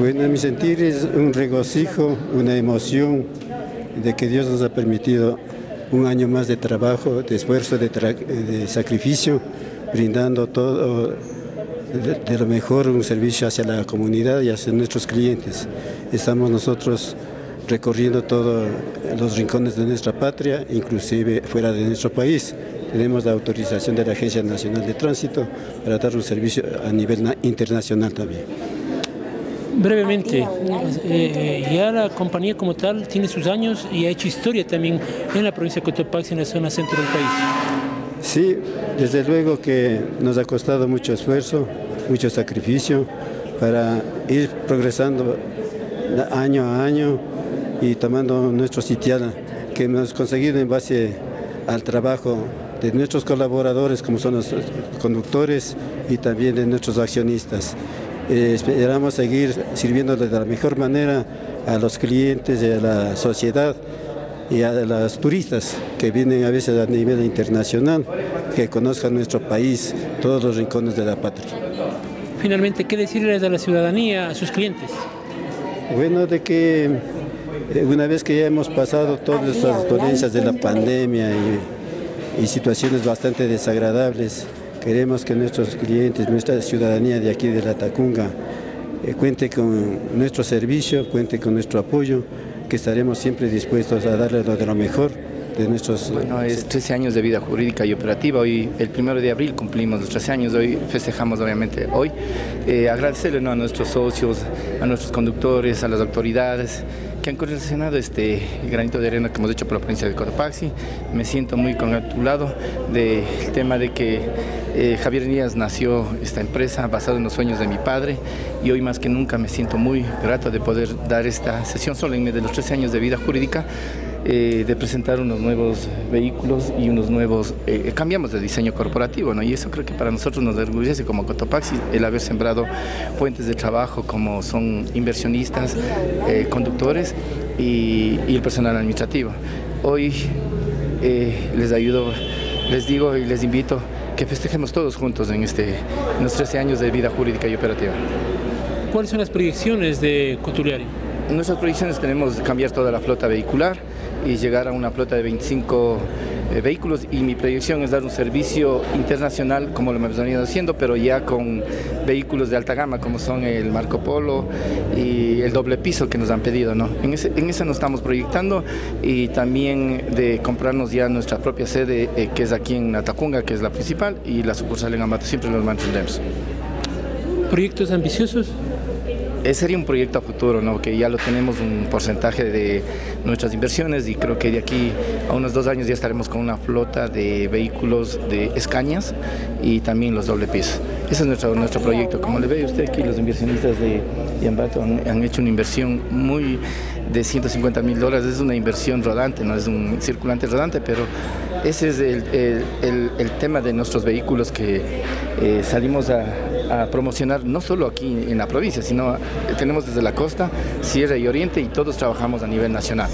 Bueno, en mi sentir es un regocijo, una emoción de que Dios nos ha permitido un año más de trabajo, de esfuerzo, de, sacrificio, brindando todo de, lo mejor un servicio hacia la comunidad y hacia nuestros clientes. Estamos nosotros recorriendo todos los rincones de nuestra patria, inclusive fuera de nuestro país. Tenemos la autorización de la Agencia Nacional de Tránsito para dar un servicio a nivel internacional también. Brevemente, eh, ya la compañía como tal tiene sus años y ha hecho historia también en la provincia de Cotopaxi, en la zona centro del país. Sí, desde luego que nos ha costado mucho esfuerzo, mucho sacrificio para ir progresando año a año y tomando nuestro sitial que hemos conseguido en base al trabajo de nuestros colaboradores como son los conductores y también de nuestros accionistas. Eh, esperamos seguir sirviendo de la mejor manera a los clientes y a la sociedad y a los turistas que vienen a veces a nivel internacional, que conozcan nuestro país, todos los rincones de la patria. Finalmente, ¿qué decirles a la ciudadanía, a sus clientes? Bueno, de que eh, una vez que ya hemos pasado todas estas dolencias de la pandemia y, y situaciones bastante desagradables, Queremos que nuestros clientes, nuestra ciudadanía de aquí de la Tacunga, eh, cuente con nuestro servicio, cuente con nuestro apoyo, que estaremos siempre dispuestos a darle lo de lo mejor de nuestros... Bueno, es 13 años de vida jurídica y operativa. Hoy, el primero de abril, cumplimos los 13 años. Hoy festejamos, obviamente, hoy. Eh, agradecerle a nuestros socios, a nuestros conductores, a las autoridades, que han coordinado este granito de arena que hemos hecho por la provincia de Cotopaxi. Me siento muy congratulado del tema de que eh, Javier Díaz nació esta empresa basada en los sueños de mi padre y hoy más que nunca me siento muy grato de poder dar esta sesión solemne de los 13 años de vida jurídica eh, de presentar unos nuevos vehículos y unos nuevos, eh, cambiamos de diseño corporativo, ¿no? Y eso creo que para nosotros nos orgullece como Cotopaxi el haber sembrado fuentes de trabajo como son inversionistas, eh, conductores y, el personal administrativo. Hoy les ayudo, les digo y les invito que festejemos todos juntos en, este, en los 13 años de vida jurídica y operativa. ¿Cuáles son las proyecciones de Cotuliari? En nuestras proyecciones tenemos cambiar toda la flota vehicular, y llegar a una flota de 25 eh, vehículos y mi proyección es dar un servicio internacional como lo hemos venido haciendo, pero ya con vehículos de alta gama como son el Marco Polo y el doble piso que nos han pedido. ¿no? En, ese, en eso nos estamos proyectando y también de comprarnos ya nuestra propia sede eh, que es aquí en Atacunga, que es la principal, y la sucursal en Ambato, siempre nos mantendremos. ¿Proyectos ambiciosos? sería un proyecto a futuro, ¿no? que ya lo tenemos un porcentaje de nuestras inversiones y creo que de aquí a unos dos años ya estaremos con una flota de vehículos de escañas y también los doble pisos. Ese es nuestro, nuestro proyecto. Como le ve usted aquí, los inversionistas de Yambato han, hecho una inversión muy de 150 mil dólares. Es una inversión rodante, no es un circulante rodante, pero ese es el, tema de nuestros vehículos que eh, salimos a a promocionar no solo aquí en la provincia, sino tenemos desde la costa, Sierra y Oriente y todos trabajamos a nivel nacional.